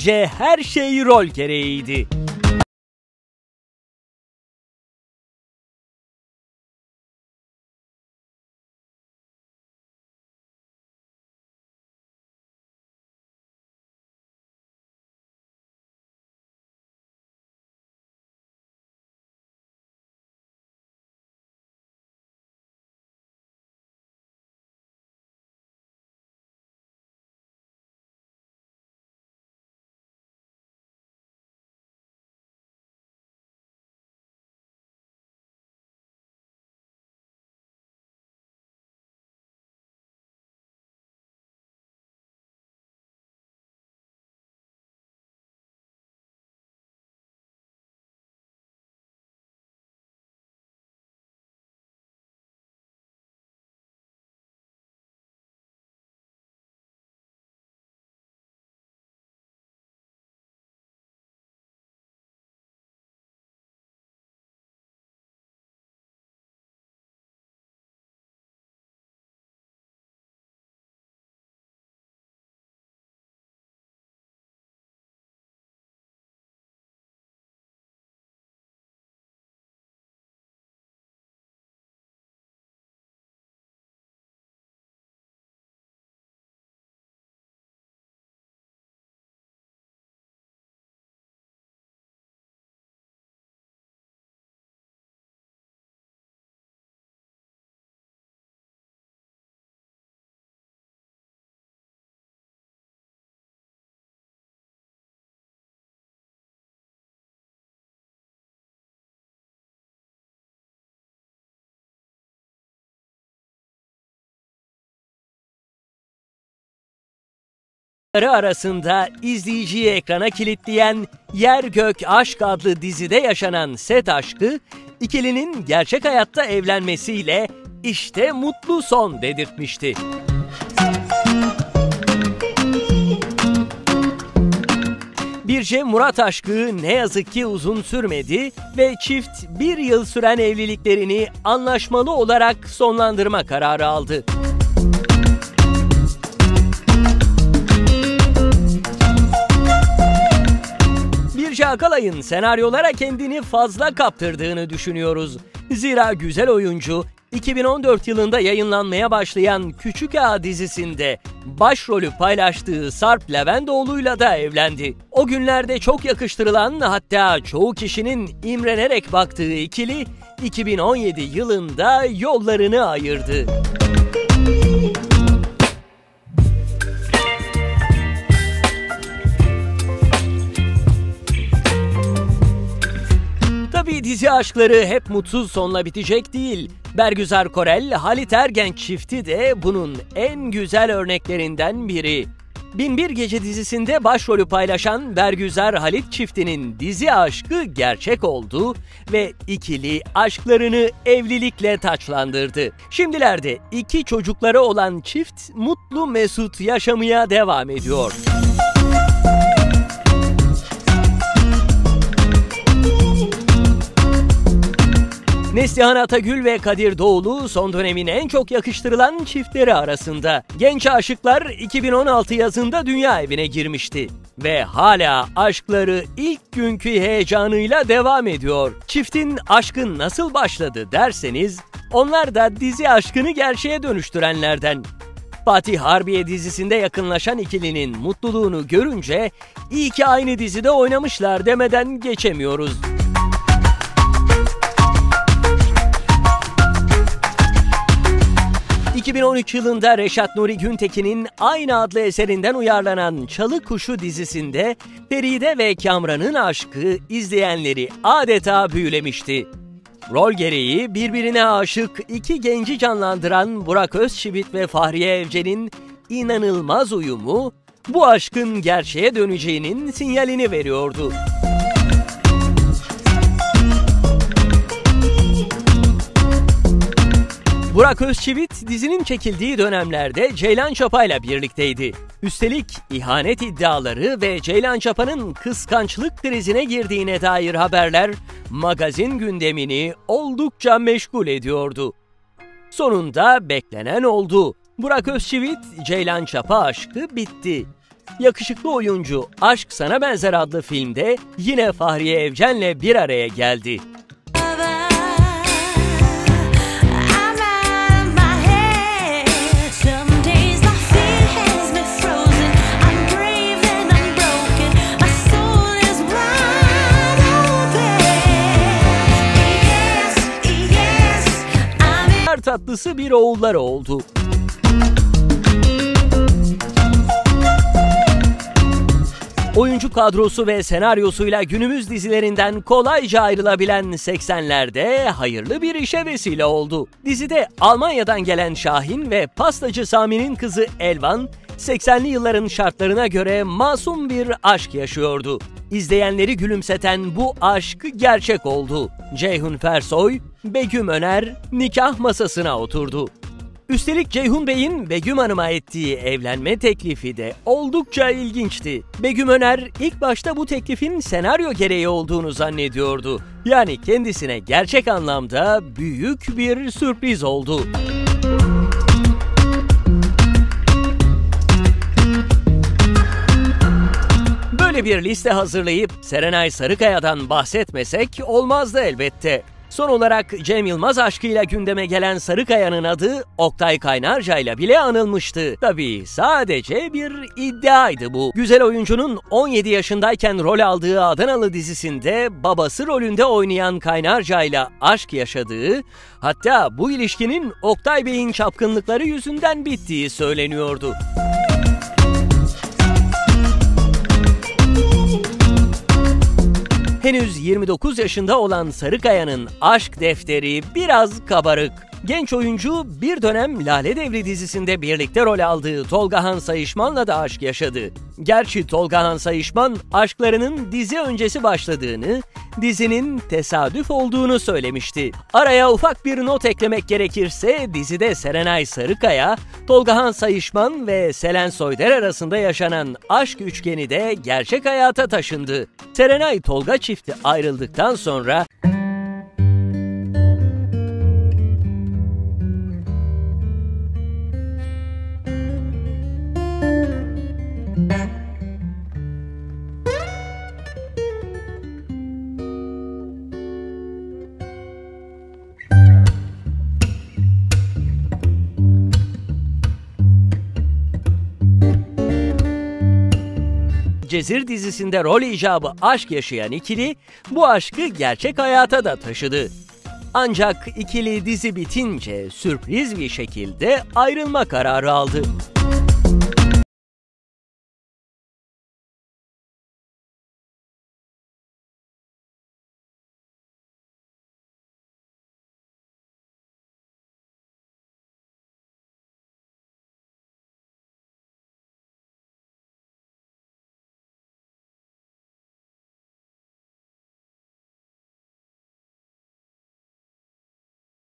Bence her şey rol gereğiydi. Arasında izleyiciyi ekrana kilitleyen Yer Gök Aşk adlı dizide yaşanan set aşkı, ikilinin gerçek hayatta evlenmesiyle işte mutlu son dedirtmişti. Birce Murat aşkı ne yazık ki uzun sürmedi ve çift bir yıl süren evliliklerini anlaşmalı olarak sonlandırma kararı aldı. Birce Akalay'ın senaryolara kendini fazla kaptırdığını düşünüyoruz. Zira güzel oyuncu 2014 yılında yayınlanmaya başlayan Küçük Ağa dizisinde başrolü paylaştığı Sarp Levendoğlu'yla da evlendi. O günlerde çok yakıştırılan hatta çoğu kişinin imrenerek baktığı ikili 2017 yılında yollarını ayırdı. Tabii dizi aşkları hep mutsuz sonla bitecek değil. Bergüzar Korel, Halit Ergenç çifti de bunun en güzel örneklerinden biri. Binbir Gece dizisinde başrolü paylaşan Bergüzar Halit çiftinin dizi aşkı gerçek oldu ve ikili aşklarını evlilikle taçlandırdı. Şimdilerde iki çocukları olan çift mutlu mesut yaşamaya devam ediyor. Neslihan Atagül ve Kadir Doğulu son dönemin en çok yakıştırılan çiftleri arasında. Genç aşıklar 2016 yazında dünya evine girmişti. Ve hala aşkları ilk günkü heyecanıyla devam ediyor. Çiftin aşkı nasıl başladı derseniz, onlar da dizi aşkını gerçeğe dönüştürenlerden. Fatih Harbiye dizisinde yakınlaşan ikilinin mutluluğunu görünce iyi ki aynı dizide oynamışlar demeden geçemiyoruz. 2013 yılında Reşat Nuri Güntekin'in aynı adlı eserinden uyarlanan Çalı Kuşu dizisinde Feride ve Kamran'ın aşkı izleyenleri adeta büyülemişti. Rol gereği birbirine aşık iki genci canlandıran Burak Özçivit ve Fahriye Evcen'in inanılmaz uyumu bu aşkın gerçeğe döneceğinin sinyalini veriyordu. Burak Özçivit dizinin çekildiği dönemlerde Ceylan Çapa ile birlikteydi. Üstelik ihanet iddiaları ve Ceylan Çapa'nın kıskançlık krizine girdiğine dair haberler magazin gündemini oldukça meşgul ediyordu. Sonunda beklenen oldu. Burak Özçivit, Ceylan Çapa aşkı bitti. Yakışıklı oyuncu Aşk Sana Benzer adlı filmde yine Fahriye Evcen'le bir araya geldi. Tatlısı bir oğulları oldu. Oyuncu kadrosu ve senaryosuyla günümüz dizilerinden kolayca ayrılabilen 80'lerde hayırlı bir işe vesile oldu. Dizide Almanya'dan gelen Şahin ve pastacı Sami'nin kızı Elvan, 80'li yılların şartlarına göre masum bir aşk yaşıyordu. İzleyenleri gülümseten bu aşk gerçek oldu. Ceyhun Fersoy, Begüm Öner nikah masasına oturdu. Üstelik Ceyhun Bey'in Begüm Hanım'a ettiği evlenme teklifi de oldukça ilginçti. Begüm Öner ilk başta bu teklifin senaryo gereği olduğunu zannediyordu. Yani kendisine gerçek anlamda büyük bir sürpriz oldu. Böyle bir liste hazırlayıp Serenay Sarıkaya'dan bahsetmesek olmazdı elbette. Son olarak Cem Yılmaz aşkıyla gündeme gelen Sarıkaya'nın adı Oktay Kaynarca ile bile anılmıştı. Tabii sadece bir iddiaydı bu. Güzel oyuncunun 17 yaşındayken rol aldığı Adanalı dizisinde babası rolünde oynayan Kaynarca ile aşk yaşadığı, hatta bu ilişkinin Oktay Bey'in çapkınlıkları yüzünden bittiği söyleniyordu. Henüz 29 yaşında olan Sarıkaya'nın aşk defteri biraz kabarık. Genç oyuncu bir dönem Lale Devri dizisinde birlikte rol aldığı Tolgahan Sayışman'la da aşk yaşadı. Gerçi Tolgahan Sayışman aşklarının dizi öncesi başladığını, dizinin tesadüf olduğunu söylemişti. Araya ufak bir not eklemek gerekirse dizide Serenay Sarıkaya, Tolgahan Sayışman ve Selen Soyder arasında yaşanan aşk üçgeni de gerçek hayata taşındı. Serenay Tolga çifti ayrıldıktan sonra Cezir dizisinde rol icabı aşk yaşayan ikili bu aşkı gerçek hayata da taşıdı. Ancak ikili dizi bitince sürpriz bir şekilde ayrılma kararı aldı.